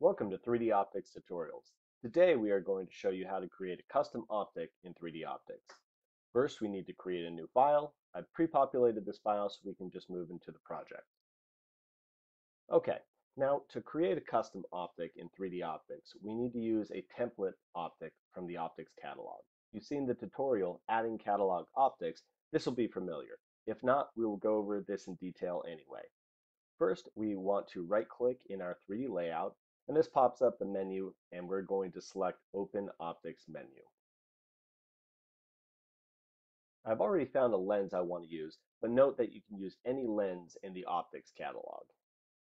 Welcome to 3DOptix Tutorials. Today we are going to show you how to create a custom optic in 3DOptix. First we need to create a new file. I've pre-populated this file so we can just move into the project. Okay, now to create a custom optic in 3DOptix, we need to use a template optic from the optics catalog. You've seen the tutorial adding catalog optics. This will be familiar. If not, we will go over this in detail anyway. First, we want to right click in our 3D layout and this pops up the menu and we're going to select Open Optics menu. I've already found a lens I want to use, but note that you can use any lens in the optics catalog.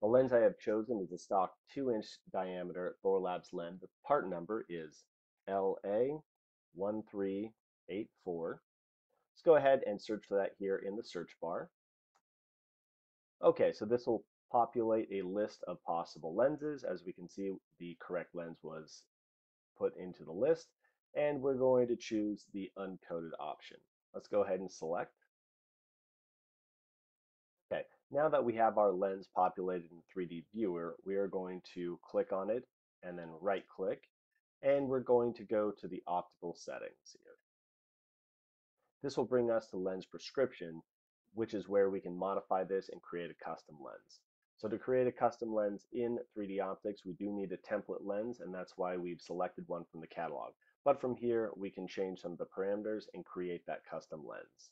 The lens I have chosen is a stock 2-inch diameter Thorlabs lens. The part number is LA1384. Let's go ahead and search for that here in the search bar. Okay, so this will populate a list of possible lenses. As we can see, the correct lens was put into the list, and we're going to choose the uncoated option. Let's go ahead and select. Okay, now that we have our lens populated in 3D Viewer, we are going to click on it and then right click, and we're going to go to the optical settings here. This will bring us to lens prescription, which is where we can modify this and create a custom lens. So to create a custom lens in 3DOptix, we do need a template lens, and that's why we've selected one from the catalog. But from here, we can change some of the parameters and create that custom lens.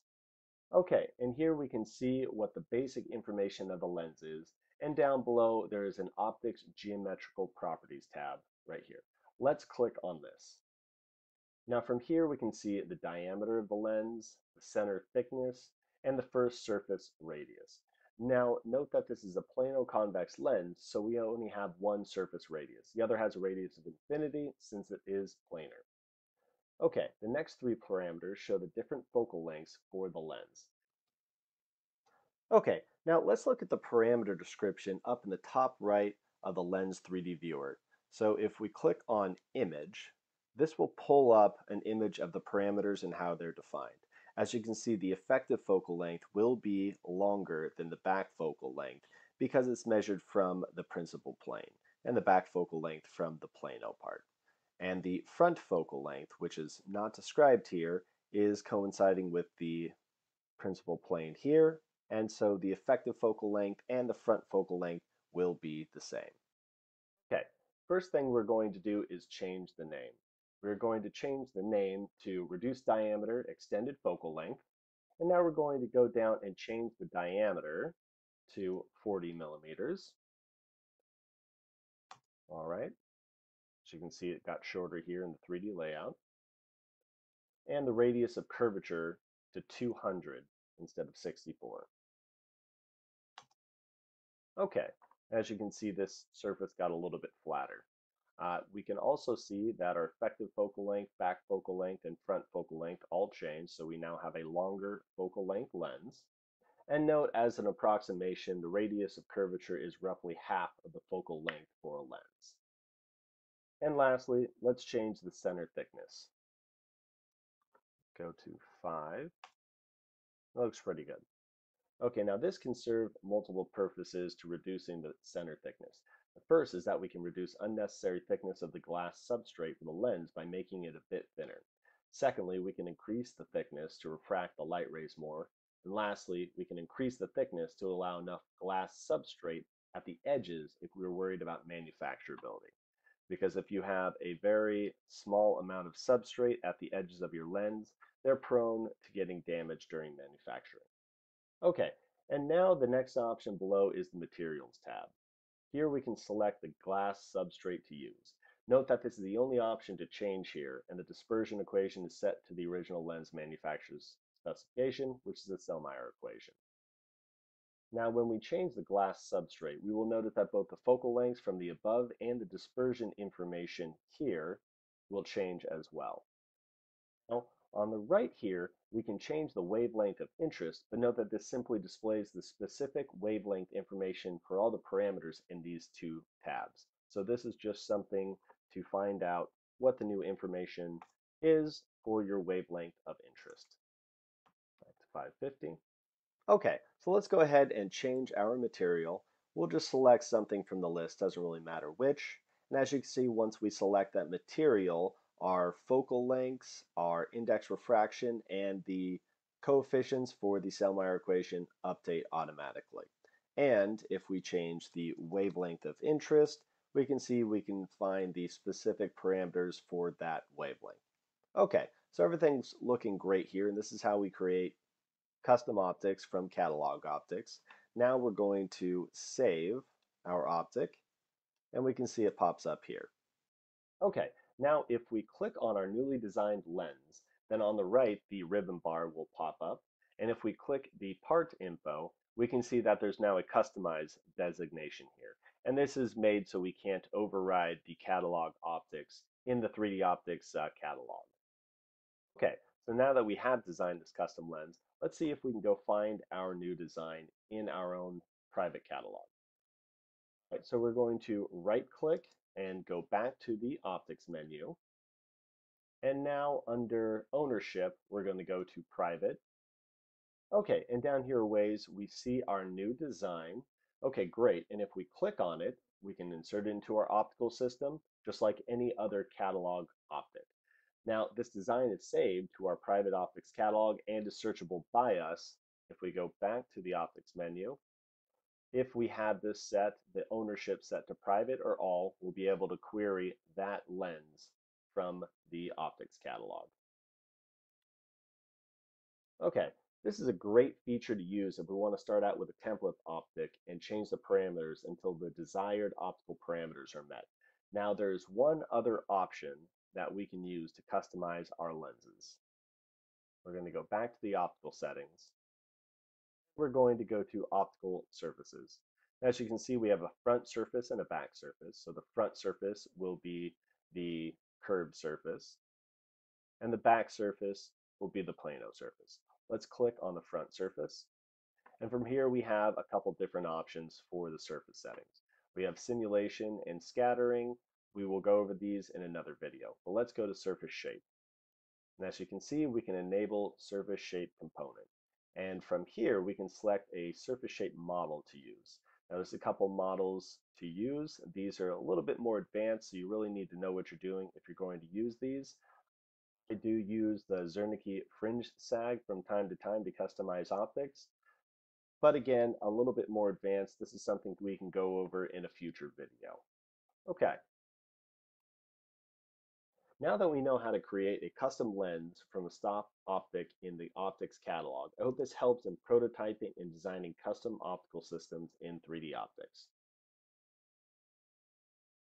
Okay, and here we can see what the basic information of the lens is, and down below there is an Optics Geometrical Properties tab right here. Let's click on this. Now from here we can see the diameter of the lens, the center thickness, and the first surface radius. Now, note that this is a plano-convex lens, so we only have one surface radius. The other has a radius of infinity since it is planar. Okay, the next three parameters show the different focal lengths for the lens. Okay, now let's look at the parameter description up in the top right of the Lens 3D viewer. So if we click on Image, this will pull up an image of the parameters and how they're defined. As you can see, the effective focal length will be longer than the back focal length because it's measured from the principal plane and the back focal length from the plano part. And the front focal length, which is not described here, is coinciding with the principal plane here, and so the effective focal length and the front focal length will be the same. Okay, first thing we're going to do is change the name we're going to change the name to reduced diameter extended focal length. And now we're going to go down and change the diameter to 40 millimeters. All right. As you can see, it got shorter here in the 3D layout. And the radius of curvature to 200 instead of 64. Okay, as you can see, this surface got a little bit flatter. Uh, we can also see that our effective focal length, back focal length, and front focal length all change, so we now have a longer focal length lens. And note, as an approximation, the radius of curvature is roughly half of the focal length for a lens. And lastly, let's change the center thickness. Go to 5. That looks pretty good. Okay, now this can serve multiple purposes to reducing the center thickness. The first is that we can reduce unnecessary thickness of the glass substrate for the lens by making it a bit thinner. Secondly, we can increase the thickness to refract the light rays more. And lastly, we can increase the thickness to allow enough glass substrate at the edges if we're worried about manufacturability. Because if you have a very small amount of substrate at the edges of your lens, they're prone to getting damaged during manufacturing. Okay, and now the next option below is the Materials tab. Here we can select the glass substrate to use. Note that this is the only option to change here, and the dispersion equation is set to the original lens manufacturer's specification, which is the Sellmeier equation. Now, when we change the glass substrate, we will notice that both the focal lengths from the above and the dispersion information here will change as well. Now, on the right here, we can change the wavelength of interest, but note that this simply displays the specific wavelength information for all the parameters in these two tabs. So this is just something to find out what the new information is for your wavelength of interest. Back to 550. Okay, so let's go ahead and change our material. We'll just select something from the list, doesn't really matter which, And as you can see, once we select that material, our focal lengths, our index refraction, and the coefficients for the Sellmeier equation update automatically. And if we change the wavelength of interest, we can see we can find the specific parameters for that wavelength. Okay, so everything's looking great here, and this is how we create custom optics from catalog optics. Now we're going to save our optic, and we can see it pops up here. Okay, now if we click on our newly designed lens, then on the right the ribbon bar will pop up, and if we click the part info, we can see that there's now a customized designation here. And this is made so we can't override the catalog optics in the 3DOptix uh, catalog. Okay, so now that we have designed this custom lens, let's see if we can go find our new design in our own private catalog. So we're going to right click and go back to the optics menu. And now under ownership, we're going to go to private Okay, and down here ways we see our new design. Okay, great. And if we click on it, we can insert it into our optical system, just like any other catalog optic. Now, this design is saved to our private optics catalog and is searchable by us. If we go back to the optics menu, if we have this set, the ownership set to private or all, we'll be able to query that lens from the optics catalog. Okay, this is a great feature to use if we want to start out with a template optic and change the parameters until the desired optical parameters are met. Now there's one other option that we can use to customize our lenses. We're going to go back to the optical settings. We're going to go to optical surfaces. As you can see, we have a front surface and a back surface. So the front surface will be the curved surface, and the back surface will be the plano surface. Let's click on the front surface. And from here, we have a couple different options for the surface settings. We have simulation and scattering. We will go over these in another video, but let's go to surface shape. And as you can see, we can enable surface shape component. And from here, we can select a surface shape model to use. Now there's a couple models to use. These are a little bit more advanced, so you really need to know what you're doing if you're going to use these. I do use the Zernike fringe sag from time to time to customize optics. But again, a little bit more advanced. This is something we can go over in a future video. Okay. Now that we know how to create a custom lens from a stop optic in the optics catalog, I hope this helps in prototyping and designing custom optical systems in 3DOptix.